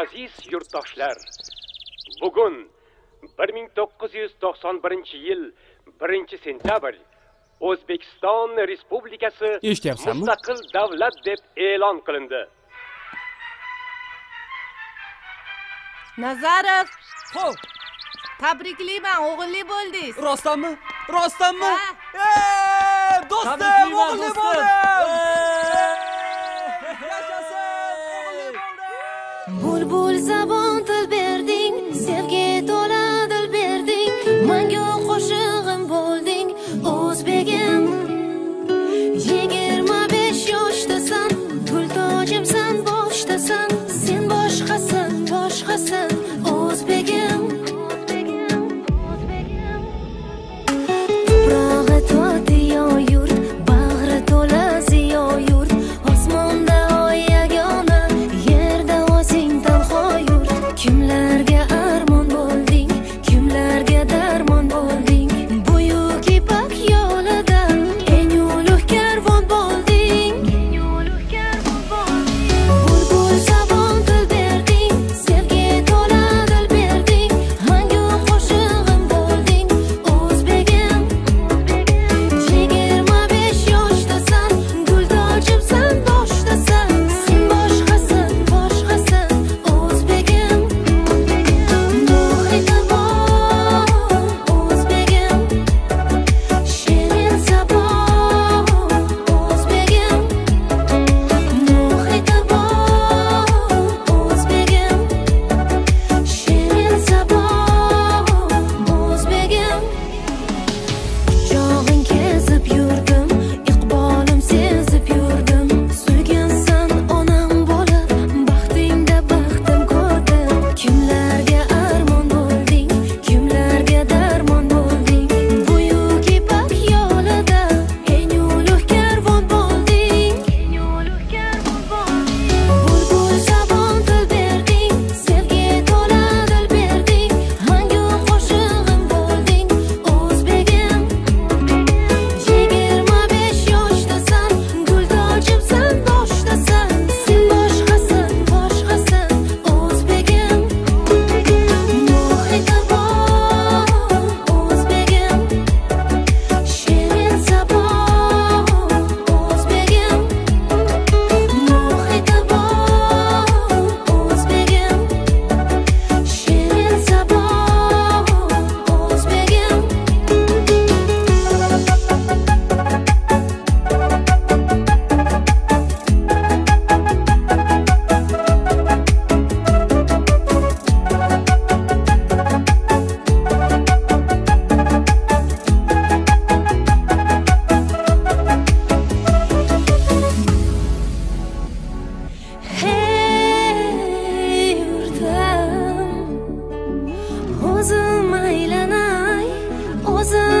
aziz yurtdoshlar bugun 1991 yil 1 sentabr o'zbekiston respublikasi eshityapsanmi? Mustaqil davlat deb e'lon qilindi. Nazarov ho tabriklayman o'g'illi bo'ldingiz. Rostdanmi? Rostdanmi? Do'stim o'g'illi bo'ldim bulbul zabon til berding sevgi to'la dil berding. Mangu qo'shig'im bo'lding o'zbegim. Yigirma besh yoshdasan gul tojimsan boshdasan. Sen boshqasan boshqasan.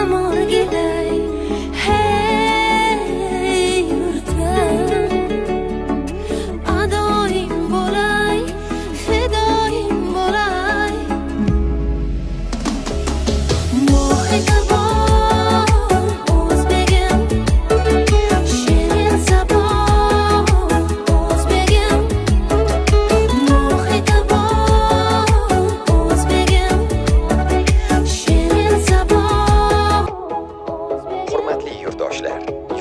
yanıma gider.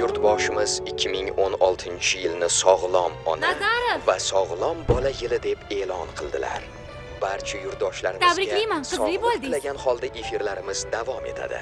yurtboshimiz 2016-yilni sog'lom ona va sog'lom bola yili deb e'lon qildilar. Barcha yurtdoshlarimizga tabriklayman, qizli bo'ldingiz. Tilagan holda efirlarimiz davom etadi.